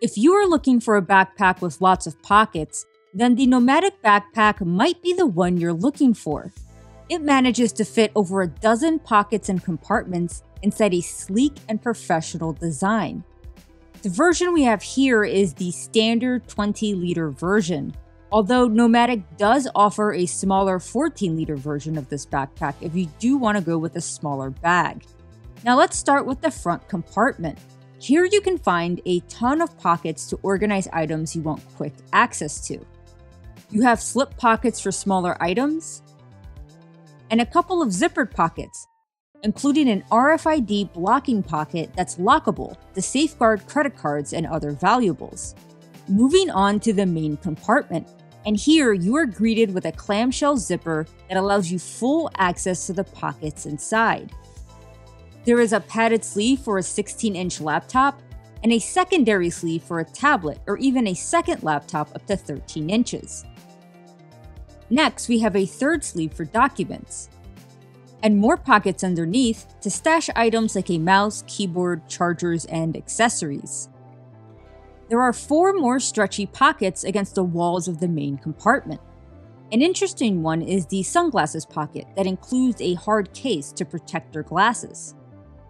If you are looking for a backpack with lots of pockets, then the Nomatic backpack might be the one you're looking for. It manages to fit over a dozen pockets and compartments inside a sleek and professional design. The version we have here is the standard 20 liter version, although Nomatic does offer a smaller 14 liter version of this backpack if you do want to go with a smaller bag. Now let's start with the front compartment. Here you can find a ton of pockets to organize items you want quick access to. You have slip pockets for smaller items, and a couple of zippered pockets, including an RFID blocking pocket that's lockable to safeguard credit cards and other valuables. Moving on to the main compartment, and here you are greeted with a clamshell zipper that allows you full access to the pockets inside. There is a padded sleeve for a 16 inch laptop, and a secondary sleeve for a tablet or even a second laptop up to 13 inches. Next, we have a third sleeve for documents, and more pockets underneath to stash items like a mouse, keyboard, chargers, and accessories. There are four more stretchy pockets against the walls of the main compartment. An interesting one is the sunglasses pocket that includes a hard case to protect your glasses,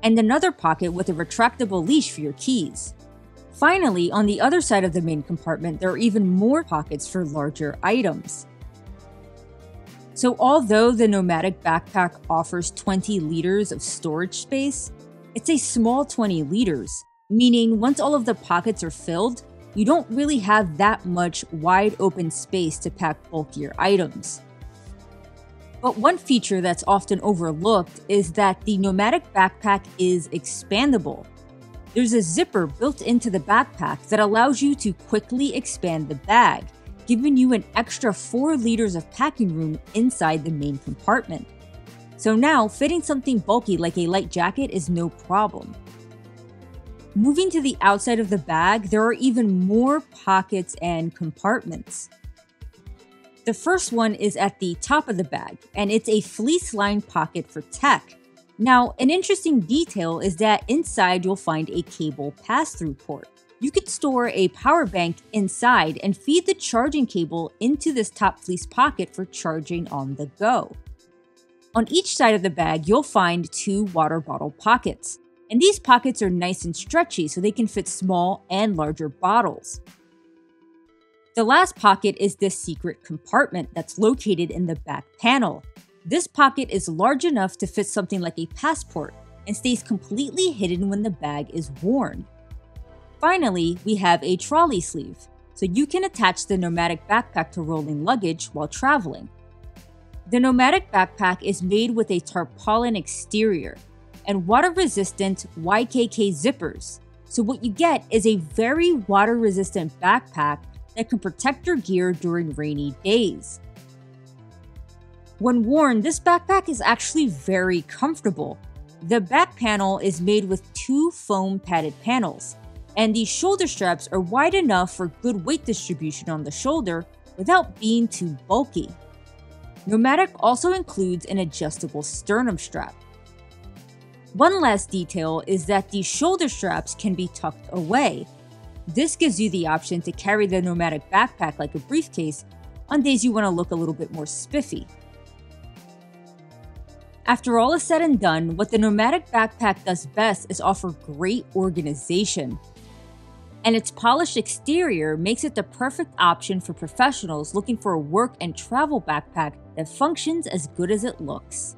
and another pocket with a retractable leash for your keys. Finally, on the other side of the main compartment, there are even more pockets for larger items. So, although the Nomatic backpack offers 20 liters of storage space, it's a small 20 liters, meaning once all of the pockets are filled, you don't really have that much wide open space to pack bulkier items. But one feature that's often overlooked is that the Nomatic backpack is expandable. There's a zipper built into the backpack that allows you to quickly expand the bag giving you an extra 4 liters of packing room inside the main compartment. So now, fitting something bulky like a light jacket is no problem. Moving to the outside of the bag, there are even more pockets and compartments. The first one is at the top of the bag, and it's a fleece lined pocket for tech. Now, an interesting detail is that inside you'll find a cable pass through port you could store a power bank inside and feed the charging cable into this top fleece pocket for charging on the go. On each side of the bag, you'll find two water bottle pockets. And these pockets are nice and stretchy so they can fit small and larger bottles. The last pocket is this secret compartment that's located in the back panel. This pocket is large enough to fit something like a passport and stays completely hidden when the bag is worn. Finally, we have a trolley sleeve, so you can attach the Nomatic backpack to rolling luggage while traveling. The Nomatic backpack is made with a tarpaulin exterior and water resistant YKK zippers, so what you get is a very water resistant backpack that can protect your gear during rainy days. When worn, this backpack is actually very comfortable. The back panel is made with two foam padded panels, and these shoulder straps are wide enough for good weight distribution on the shoulder without being too bulky. Nomatic also includes an adjustable sternum strap. One last detail is that the shoulder straps can be tucked away. This gives you the option to carry the Nomatic backpack like a briefcase on days you want to look a little bit more spiffy. After all is said and done, what the Nomatic backpack does best is offer great organization and its polished exterior makes it the perfect option for professionals looking for a work and travel backpack that functions as good as it looks.